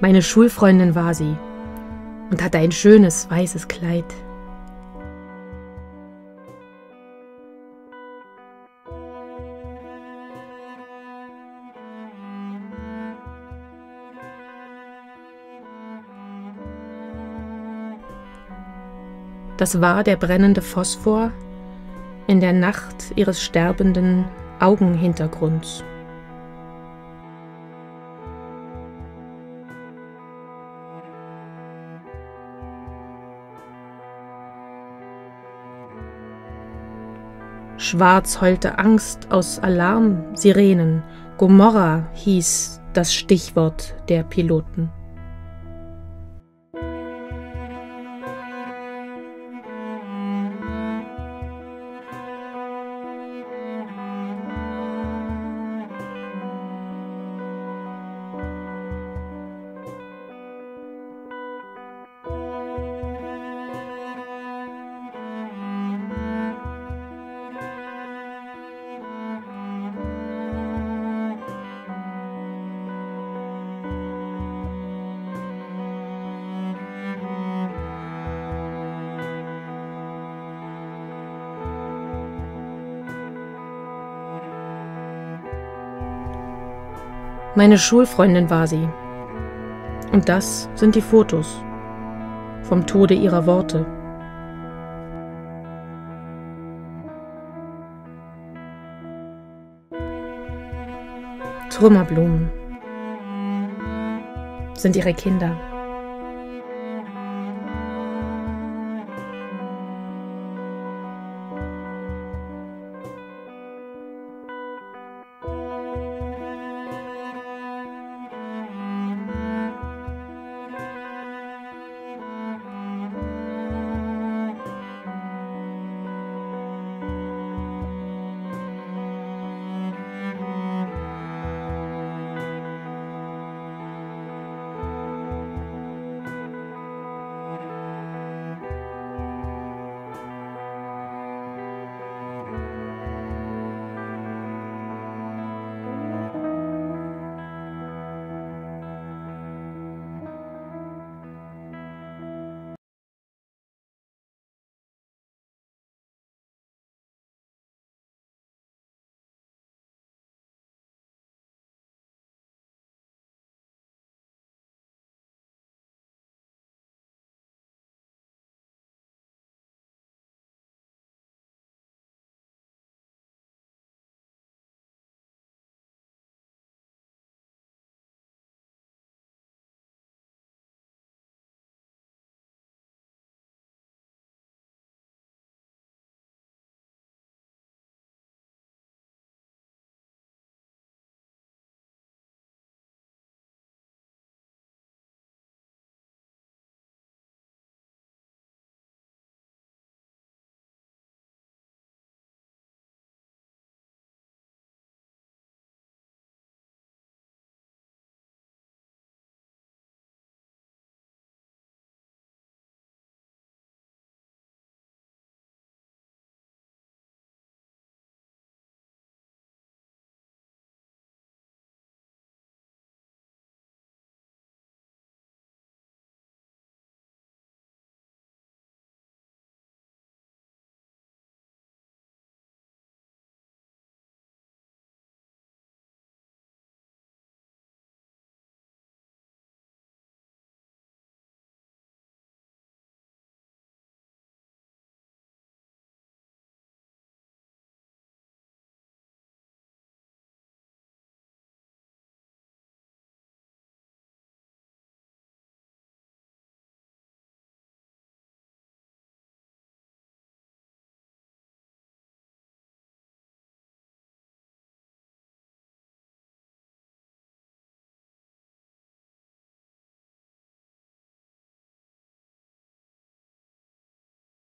Meine Schulfreundin war sie und hatte ein schönes weißes Kleid. Das war der brennende Phosphor in der Nacht ihres sterbenden Augenhintergrunds. Schwarz heulte Angst aus Alarm, Sirenen, Gomorra hieß das Stichwort der Piloten. Meine Schulfreundin war sie. Und das sind die Fotos vom Tode ihrer Worte. Trümmerblumen sind ihre Kinder.